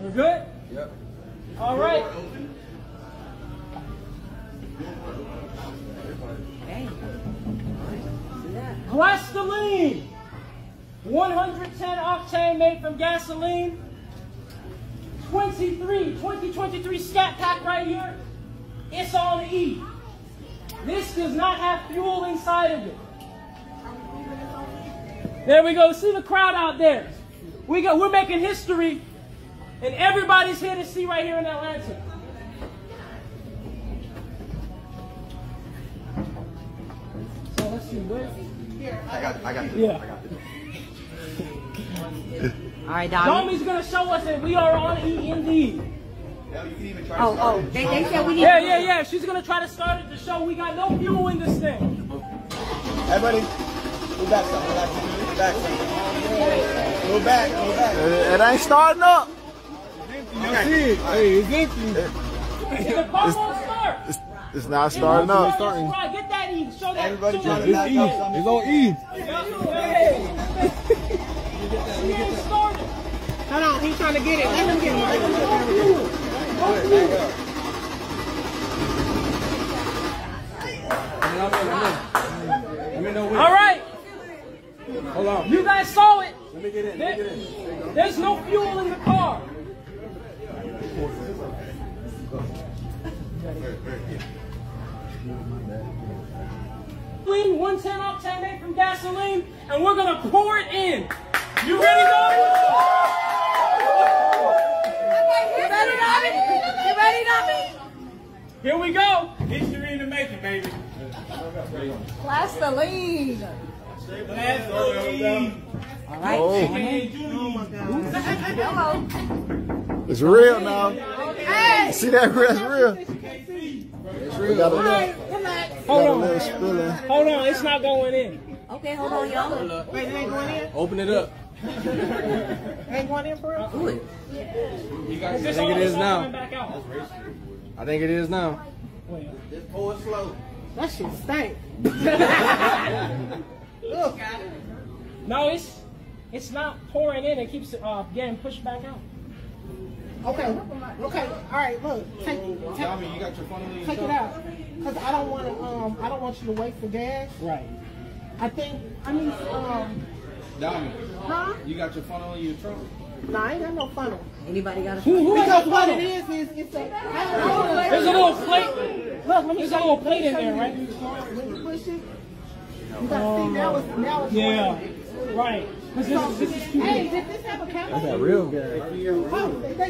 We're good? Yep. All right. Gasoline. 110 octane made from gasoline. 23, 2023 Scat Pack right here. It's on E. This does not have fuel inside of it. There we go. See the crowd out there. We go. We're making history, and everybody's here to see right here in Atlanta. So let's see. Where, I got, I got this. Yeah. I got this. All right, Dommy. Domi's gonna show us that we are on E indeed. Yeah, you can even try Oh, to start oh, it. they, they said we need. Yeah, yeah, yeah. She's gonna try to start it to show we got no fuel in this thing. Everybody, move back some, move back some, move back some. Move back, move back. It, it ain't starting up. Okay. Hey, it's empty. If the car won't. It's, it's not starting up. start. Right, Get that E. Show that. Everybody show trying to knock out something. It's on E. She ain't started. Hold on, he's trying to get it. Let him get it. All right. Hold on. You guys saw it. Let me get in. Let get in. There's no fuel in the car. 110 octane made from gasoline, and we're gonna pour it in. You ready, Dom? You ready, Dommy? You ready, Dommy? Here we go. History in the making, baby. Plastoline. All right. Oh, Hello. it's real now. Hey. See that? It's real. It's real. Got a little, Relax. Hold got a on. little spilling. Hold on. It's not going in. Okay, hold on, y'all. Open it up. Do it. It's just think all- it is it's all now. coming back out. I think it is now. Wait. Just pull it slow. That shit stank. No, it's it's not pouring in. It keeps uh, getting pushed back out. Okay, okay, all right. Look, take, take, Tommy, you got your funnel take it out, cause I don't want to. Um, I don't want you to wait for gas. Right. I think I need. Um, Tommy, huh? you got your funnel in your trunk? No, I ain't got no funnel. Anybody got a Who, who has Because a what funnel? it is is it's a. I don't know. There's a little plate. Look, let me There's a little plate in there, right? When you push it, you got to see now it's now it's. Yeah. Right. This is, this is Hey, did this have a camera? That real gas. Oh, they- they